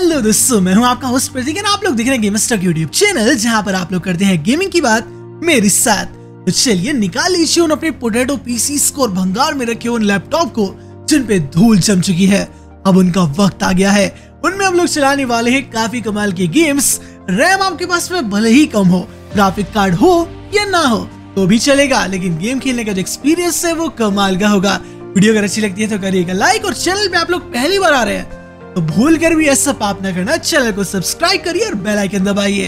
Hello दोस्तों मैं हूँ आपका होस्ट प्रतीक और आप लोग देख रहे हैं गेमस्टॉक यूट्यूब चैनल जहाँ पर आप लोग करते हैं गेमिंग की बात मेरे साथ। तो चलिए, निकाल लीजिए उन अपने पोटैटो पीसी और भंगार में रखे उन लैपटॉप को, जिन पे धूल जम चुकी है। अब उनका वक्त आ गया है। उनमें हम लोग चलाने वाले हैं काफ़ी कमाल के गेम्स रैम आपके पास में भले ही कम हो ग्राफिक कार्ड हो या ना हो तो भी चलेगा, लेकिन गेम खेलने का जो एक्सपीरियंस है वो कमाल का होगा। वीडियो अगर अच्छी लगती है तो करिएगा लाइक और चैनल पे आप लोग पहली बार आ रहे हैं। तो भूल कर भी ऐसा पाप ना करना। चैनल को सब्सक्राइब करिए और बेल आइकन दबाइए।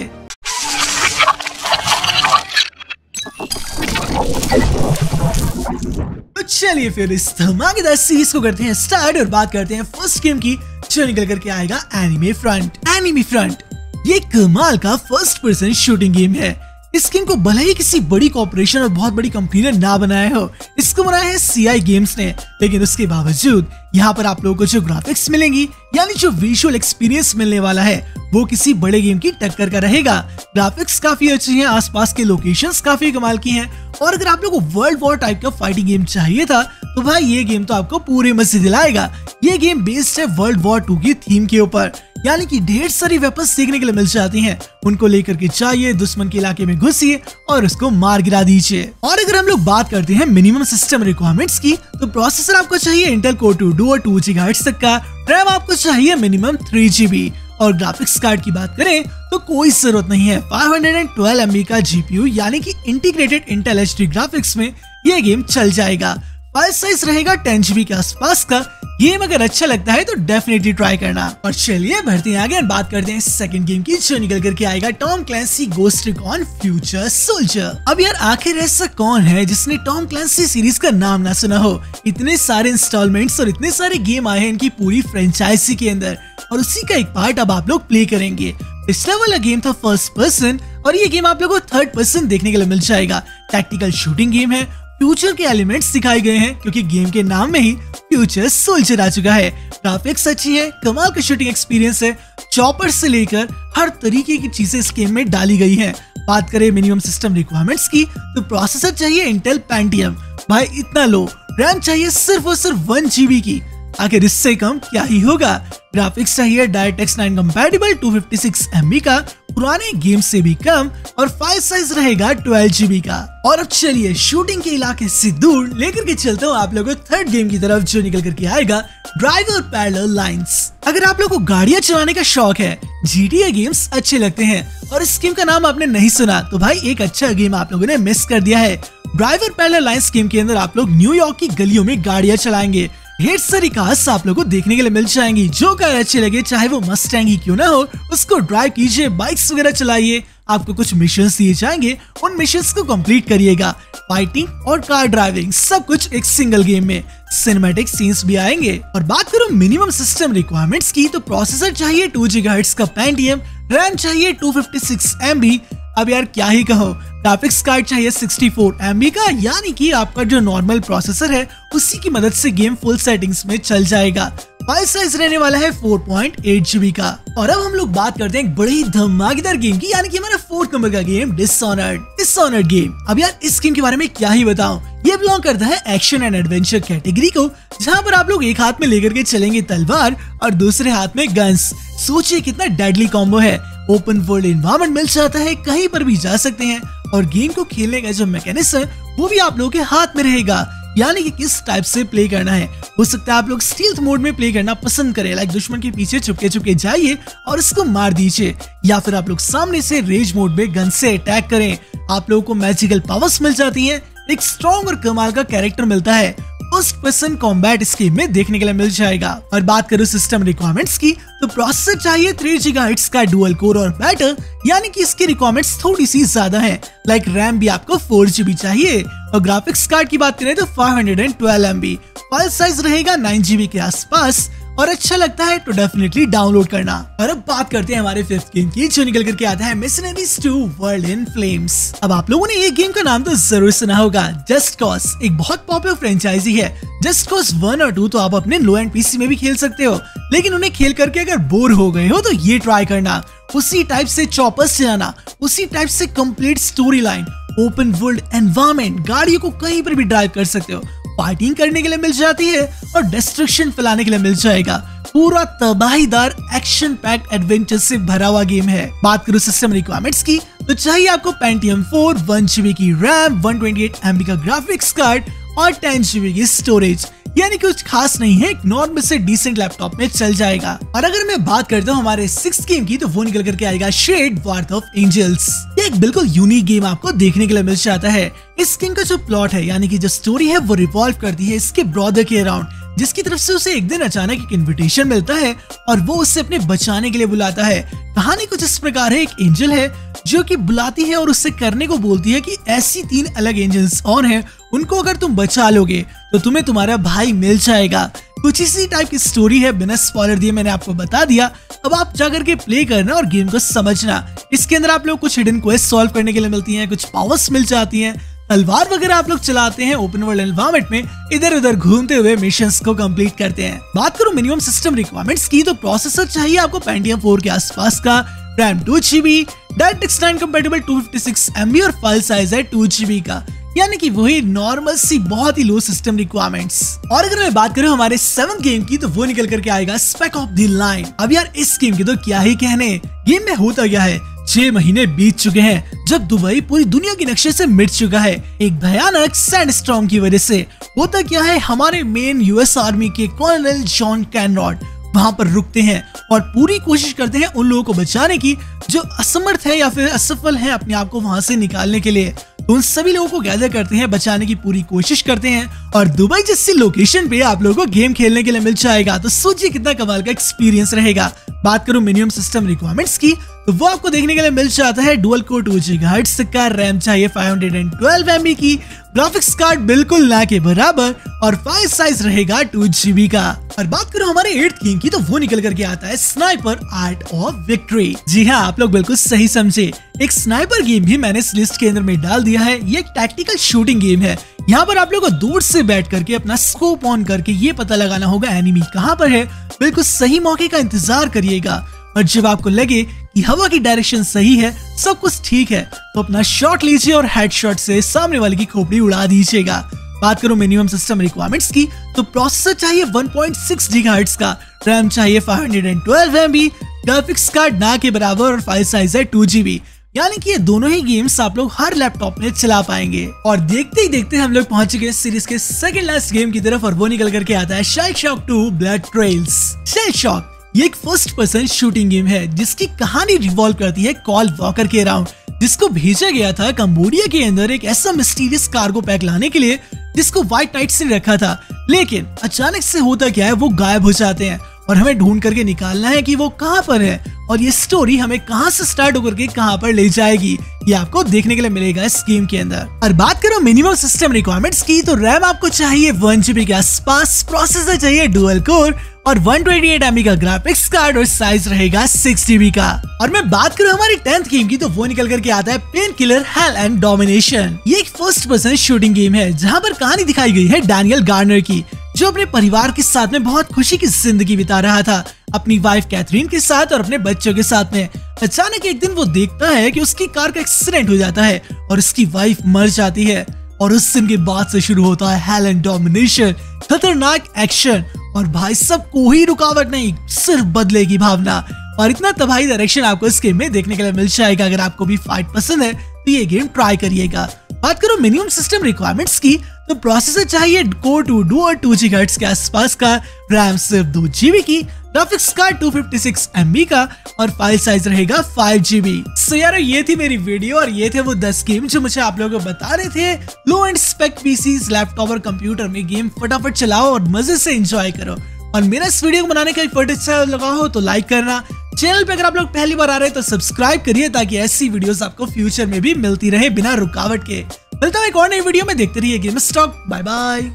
तो चलिए फिर इस धमाकेदार सीरीज़ को करते हैं स्टार्ट और बात करते हैं फ़र्स्ट गेम की, जो निकल करके आएगा एनिमे फ्रंट एनिमे फ्रंट ये कमाल का फ़र्स्ट पर्सन शूटिंग गेम है। इस गेम को भले ही किसी बड़ी कॉर्पोरेशन और बहुत बड़ी कंपनी ने ना बनाया हो, इसको बनाया है सीआई गेम्स ने। लेकिन उसके बावजूद, यहाँ पर आप लोगों को जो ग्राफिक्स मिलेंगी, यानी जो विजुअल एक्सपीरियंस मिलने वाला है, वो किसी बड़े गेम की टक्कर का रहेगा। ग्राफिक्स काफ़ी अच्छी हैं, आसपास के लोकेशंस काफ़ी कमाल की हैं। और अगर आप लोगों को वर्ल्ड वॉर टाइप का फाइटिंग गेम चाहिए था तो भाई ये गेम तो आपको पूरे मज़े दिलाएगा। ये गेम बेस्ड है वर्ल्ड वॉर टू की थीम के ऊपर। यानी कि ढेर सारी वेपन सीखने के लिए मिल जाती हैं। उनको लेकर के चाहिए दुश्मन के इलाके में घुसिए और उसको मार गिरा दीजिए। और अगर हम लोग बात करते हैं मिनिमम सिस्टम रिक्वायरमेंट्स की तो प्रोसेसर आपको चाहिए इंटेल कोर टू डू और टू जी तक का। रैम आपको चाहिए मिनिमम थ्री जीबी और ग्राफिक्स कार्ड की बात करें तो कोई ज़रूरत नहीं है। 512 एमबी का जीपीयू यानी कि इंटीग्रेटेड इंटेल एच ग्राफिक्स में ये गेम चल जाएगा। फ़ाइल साइज़ रहेगा टेन जीबी के आसपास का। गेम अगर अच्छा लगता है तो डेफिनेटली ट्राई करना। और चलिए, बढ़ते हैं आगे बात करते हैं सेकंड गेम की, जो निकल करके आएगा। Tom Clancy Ghost Recon Future Soldier अब यार, आखिर ऐसा कौन है जिसने टॉम क्लैंसी सीरीज़ का नाम ना सुना हो? इतने सारे इंस्टॉलमेंट्स और इतने सारे गेम आए हैं इनकी पूरी फ्रेंचाइजी के अंदर। और उसी का एक पार्ट अब आप लोग प्ले करेंगे। पिछला वाला गेम था फ़र्स्ट पर्सन और ये गेम आप लोगों को थर्ड पर्सन देखने के लिए मिल जाएगा। टैक्टिकल शूटिंग गेम है। फ्यूचर के एलिमेंट्स दिखाए गए हैं, क्योंकि गेम के नाम में ही फ्यूचर सोल्जर आ चुका है। ग्राफिक्स अच्छी है, कमाल का शूटिंग एक्सपीरियंस है। चॉपर से लेकर हर तरीके की चीज़ें इस गेम में डाली गई हैं। बात करें मिनिमम सिस्टम रिक्वायरमेंट्स की तो प्रोसेसर चाहिए इंटेल पैंटियम भाई, इतना लो रैम चाहिए सिर्फ़ और सिर्फ़ वन जीबी की। आखिर इससे कम क्या ही होगा? ग्राफिक्स चाहिए direct X nine compatible two fifty six M का। पुराने गेम से भी कम और फ़ाइल साइज़ रहेगा ट्वेल्व जीबी का। और अब चलिए शूटिंग के इलाके से दूर, लेकर के चलता हूँ आप लोगों थर्ड गेम की तरफ़, जो निकल करके आएगा ड्राइवर पैरल लाइंस अगर आप लोगों को गाड़ियाँ चलाने का शौक है जी गेम्स अच्छे लगते हैं, और इस गेम का नाम आपने नहीं सुना तो भाई एक अच्छा गेम आप लोगों ने मिस कर दिया है। ड्राइवर पैरल लाइन्स गेम के अंदर आप लोग न्यूयॉर्क की गलियों में गाड़ियाँ चलाएँगे। ढेर सारी कार्स आप लोगों को देखने के लिए मिल जाएँगी। जो कार अच्छी लगे, चाहे वो मस्टैंग ही क्यों ना हो, उसको ड्राइव कीजिए बाइक्स वगैरह चलाइए, आपको कुछ मिशन दिए जाएँगे, उन मिशन को कंप्लीट करिएगा। फाइटिंग और कार ड्राइविंग सब कुछ एक सिंगल गेम में। सिनेमेटिक सीन्स भी आएँगे। और बात करूँ मिनिमम सिस्टम रिक्वायरमेंट्स की तो प्रोसेसर चाहिए टू जी का पेंटीएम रैम चाहिए two fifty six M B अब यार क्या ही कहो ग्राफिक्स कार्ड चाहिए 64 फोर का, यानी कि आपका जो नॉर्मल प्रोसेसर है, उसी की मदद से गेम फुल सेटिंग्स में चल जाएगा। फ़ाइल साइज़ रहने वाला है 4.8 जीबी का। और अब हम लोग बात करते हैं एक बड़ी धमाकेदार गेम की, यानी कि हमारा फोर्थ नंबर का गेम डिसऑनर्ड डिसऑनर्ड गेम अब यार इस गेम के बारे में क्या ही बताऊँ? ये बिलोंग करता है एक्शन एंड एडवेंचर कैटेगरी को, जहाँ पर आप लोग एक हाथ में लेकर के चलेंगे तलवार और दूसरे हाथ में गन्स सोचिए कितना डेडली कॉम्बो है। ओपन वर्ल्ड इन्वायरमेंट मिल जाता है, कहीं पर भी जा सकते हैं। और गेम को खेलने का जो मैकेनिज्म है, वो भी आप लोगों के हाथ में रहेगा। यानी कि किस टाइप से प्ले करना है? हो सकता है आप लोग स्टील्थ मोड में प्ले करना पसंद करें। लाइक दुश्मन के पीछे छुपके छुपके जाइए और इसको मार दीजिए। या फिर आप लोग सामने से रेज मोड में गन से अटैक करें। आप लोगों को मैजिकल पावर्स मिल जाती हैं। एक स्ट्रॉन्ग और कमाल का कैरेक्टर मिलता है। फ़र्स्ट पर्सन कॉम्बैट इस गेम में देखने के लिए मिल जाएगा। और बात करो सिस्टम रिक्वायरमेंट्स की तो प्रोसेसर चाहिए थ्री जी का डुअल कोर और बैटर यानी कि इसकी रिक्वायरमेंट्स थोड़ी सी ज़्यादा है। लाइक रैम भी आपको फोर जीबी चाहिए। और ग्राफिक्स कार्ड की बात करें तो five hundred and twelve M B file size रहेगा नाइन जीबी के आसपास। और अच्छा लगता है तो डेफिनेटली डाउनलोड करना। और अब बात करते हैं हमारे फिफ्थ गेम की, जो निकल करके आता है missionaries two World in Flames अब आप लोगों ने ये गेम का नाम तो ज़रूर सुना होगा जस्ट कॉस एक बहुत पॉपुलर फ्रेंचाइजी है। जस्ट कॉस वन और टू तो आप अपने लो एंड पीसी में भी खेल सकते हो। लेकिन उन्हें खेल करके अगर बोर हो गए हो तो ये ट्राई करना। उसी टाइप से चॉपर्स चलाना। उसी टाइप से complete story line open world environment गाड़ियों को कहीं पर भी ड्राइव कर सकते हो। फाइटिंग करने के लिए मिल जाती है। और डिस्ट्रक्शन फैलाने के लिए मिल जाएगा। पूरा तबाहीदार एक्शन पैक एडवेंचर से भरा हुआ गेम है। बात करूँ सिस्टम रिक्वायरमेंट्स की तो चाहिए आपको पेंटियम फोर वन जीबी की RAM one twenty eight MB का ग्राफिक्स कार्ड और टेन जीबी की स्टोरेज यानी कुछ खास नहीं है, एक नॉर्मल से डिसेंट लैपटॉप में चल जाएगा। और अगर मैं बात करता हूँ हमारे सिक्स गेम की तो वो निकल करके आएगा शेड वार्थ ऑफ़ एंजल्स ये एक बिल्कुल यूनिक गेम आपको देखने के लिए मिल जाता है। इस गेम का जो प्लॉट है, यानी कि जो स्टोरी है, वो रिवॉल्व करती है इसके ब्रदर के अराउंड जिसकी तरफ़ से उसे एक दिन अचानक एक इनविटेशन मिलता है और वो उससे अपने बचाने के लिए बुलाता है। कहानी कुछ इस प्रकार है, एक एंजल है, जो कि बुलाती है और उससे करने को बोलती है कि ऐसी तीन अलग एंजल्स और हैं, उनको अगर तुम बचा लोगे तो तुम्हें तुम्हारा भाई मिल जाएगा। कुछ इसी टाइप की स्टोरी है, बिना स्पॉइलर दिए मैंने आपको बता दिया। अब आप जाकर के प्ले करना और गेम को समझना। इसके अंदर आप लोग कुछ हिडन क्वेस्ट सॉल्व करने के लिए मिलती हैं, कुछ पावर्स मिल जाती हैं। तलवार वगैरह आप लोग चलाते हैं ओपन वर्ल्ड एनवायरमेंट में इधर उधर घूमते हुए मिशन को कंप्लीट करते हैं। बात करो मिनिमम सिस्टम रिक्वायरमेंट्स की तो प्रोसेसर चाहिए आपको पेंटियम फोर के आसपास का RAM two GB direct X ten compatible two fifty six MB और फ़ाइल साइज़ है टू जीबी का। यानी कि वही नॉर्मल सी बहुत ही लो सिस्टम रिक्वायरमेंट्स और अगर मैं बात करूँ हमारे सेवन गेम की तो वो निकल करके आएगा स्पेक ऑफ़ द लाइन अब यार इस गेम की तो क्या ही कहने। गेम में होता क्या है? छह महीने बीत चुके हैं, जब दुबई पूरी दुनिया के नक्शे से मिट चुका है। एक भयानक सैंड स्ट्रॉम की वजह से होता क्या है, हमारे मेन यूएस आर्मी के कर्नल जॉन कैनरॉड वहाँ पर रुकते हैं और पूरी कोशिश करते हैं उन लोगों को बचाने की, जो असमर्थ है या फिर असफल है अपने आप को वहाँ से निकालने के लिए। तो उन सभी लोगों को गैदर करते हैं, बचाने की पूरी कोशिश करते हैं और दुबई जैसी लोकेशन पे आप लोगों को गेम खेलने के लिए मिल जाएगा। तो सोचिए कितना कमाल का एक्सपीरियंस रहेगा। बात करूँ मिनिमम सिस्टम रिक्वायरमेंट्स की तो वो आपको देखने के लिए मिल जाता है डुअल कोर टू जी का। रैम चाहिए 512 एमबी की। ग्राफिक्स कार्ड बिल्कुल ना के बराबर और फ़ाइल साइज़ रहेगा टू जीबी का। और बात करो हमारे एट्थ गेम की तो वो निकल करके आता है स्नाइपर आर्ट ऑफ़ विक्ट्री जी हाँ आप लोग बिल्कुल सही समझे। एक स्नाइपर गेम भी मैंने इस लिस्ट के अंदर में डाल दिया है। ये एक टैक्टिकल शूटिंग गेम है। यहाँ पर आप लोग को दूर से बैठ करके अपना स्कोप ऑन करके ये पता लगाना होगा एनिमी कहाँ पर है। बिल्कुल सही मौके का इंतज़ार करिएगा। और जब आपको लगे कि हवा की डायरेक्शन सही है, सब कुछ ठीक है तो अपना शॉट लीजिए और हेडशॉट से सामने वाले की खोपड़ी उड़ा दीजिएगा। बात करो मिनिमम सिस्टम रिक्वायरमेंट्स की तो प्रोसेसर चाहिए 1.6 गीगाहर्ट्ज का रैम चाहिए 512 एमबी ग्राफिक्स कार्ड ना के बराबर और फ़ाइल साइज़ है टू जीबी यानी कि ये दोनों ही गेम्स आप लोग हर लैपटॉप में चला पाएँगे। और देखते ही देखते हम लोग पहुँच गए सीरीज़ के सेकंड लास्ट गेम की तरफ़ और वो निकल करके आता है Shellshock two Blood Trails Shellshock ये एक फ़र्स्ट पर्सन शूटिंग गेम है, जिसकी कहानी रिवॉल्व करती है कॉल वॉकर के अराउंड जिसको भेजा गया था कंबोडिया के अंदर एक ऐसा मिस्टीरियस कार्गो पैक लाने के लिए, जिसको व्हाइट नाइट्स ने रखा था। लेकिन अचानक से होता क्या है, वो गायब हो जाते हैं और हमें ढूंढ करके निकालना है कि वो कहाँ पर है और ये स्टोरी हमें कहाँ से स्टार्ट होकर के कहाँ पर ले जाएगी। ये आपको देखने के लिए मिलेगा इस गेम के अंदर। और बात करो मिनिमम सिस्टम रिक्वायरमेंट्स की तो रैम आपको चाहिए वन जीबी के आसपास प्रोसेसर चाहिए डुअल कोर और 128 ट्वेंटी का ग्राफिक्स कार्ड और साइज़ रहेगा सिक्स जीबी का। और मैं बात करूँ हमारी टेंथ गेम की तो वो निकल करके आता है pain killer hello and domination ये एक फ़र्स्ट पर्सन शूटिंग गेम है, जहाँ पर कहानी दिखाई गई है डैनियल गार्नर की, जो अपने परिवार के साथ में बहुत खुशी की ज़िंदगी बिता रहा था। अपनी वाइफ कैथरीन के साथ और अपने बच्चों के साथ में। अचानक एक दिन वो देखता है कि उसकी कार का एक्सीडेंट हो जाता है और उसकी वाइफ मर जाती है। और उस दिन के बाद से शुरू होता है हेल एंड डोमिनेशन खतरनाक एक्शन और भाई सब कोई रुकावट नहीं, सिर्फ़ बदले की भावना। और इतना तबाही डायरेक्शन आपको इस गेम में देखने के लिए मिल जाएगा। अगर आपको भी फाइट पसंद है तो ये गेम ट्राई करिएगा। बात करो मिनिमम सिस्टम रिक्वायरमेंट्स की तो प्रोसेसर चाहिए कोर टू डू और टू जी के आसपास का रैम सिर्फ़ दो जीबी की ग्राफिक्स कार्ड 256 MB का, और फ़ाइल साइज़ रहेगा 5 जीबी सो यार, ये थी मेरी वीडियो और ये थे वो 10 गेम जो मुझे आप लोगों को बता रहे थे। Low end spec PCs laptop और कंप्यूटर में गेम फटाफट चलाओ और मज़े से एंजॉय करो। और मेरा इस वीडियो को बनाने का फट अच्छा लगा हो तो लाइक करना। चैनल पे अगर आप लोग पहली बार आ रहे हैं तो सब्सक्राइब करिए ताकि ऐसी वीडियोस आपको फ्यूचर में भी मिलती रहे बिना रुकावट के। मिलता हूँ एक और नई वीडियो में, देखते रहिए गेम स्टॉक बाय बाय